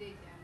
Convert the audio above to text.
they.